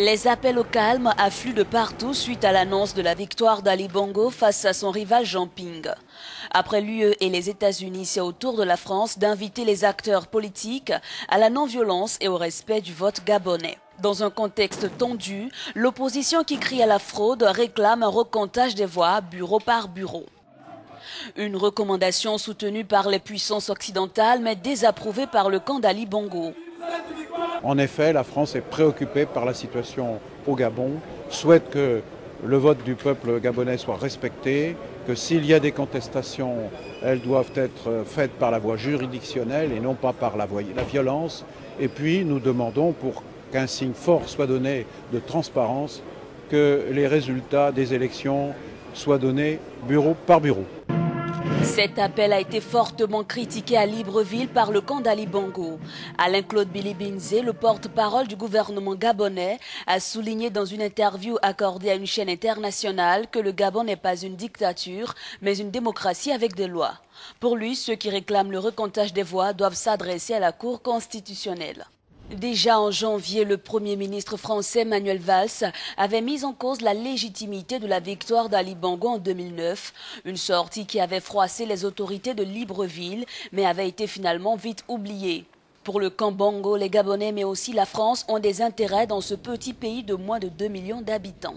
Les appels au calme affluent de partout suite à l'annonce de la victoire d'Ali Bongo face à son rival Jean Ping. Après l'UE et les États-Unis, c'est au tour de la France d'inviter les acteurs politiques à la non-violence et au respect du vote gabonais. Dans un contexte tendu, l'opposition qui crie à la fraude réclame un recomptage des voix bureau par bureau. Une recommandation soutenue par les puissances occidentales mais désapprouvée par le camp d'Ali Bongo. En effet, la France est préoccupée par la situation au Gabon, souhaite que le vote du peuple gabonais soit respecté, que s'il y a des contestations, elles doivent être faites par la voie juridictionnelle et non pas par la, violence. Et puis nous demandons, pour qu'un signe fort soit donné de transparence, que les résultats des élections soient donnés bureau par bureau. Cet appel a été fortement critiqué à Libreville par le camp d'Ali Bongo. Alain-Claude Bilibinze, le porte-parole du gouvernement gabonais, a souligné dans une interview accordée à une chaîne internationale que le Gabon n'est pas une dictature, mais une démocratie avec des lois. Pour lui, ceux qui réclament le recomptage des voix doivent s'adresser à la Cour constitutionnelle. Déjà en janvier, le Premier ministre français Manuel Valls avait mis en cause la légitimité de la victoire d'Ali Bongo en 2009, une sortie qui avait froissé les autorités de Libreville, mais avait été finalement vite oubliée. Pour le camp Bongo, les Gabonais mais aussi la France ont des intérêts dans ce petit pays de moins de 2 millions d'habitants.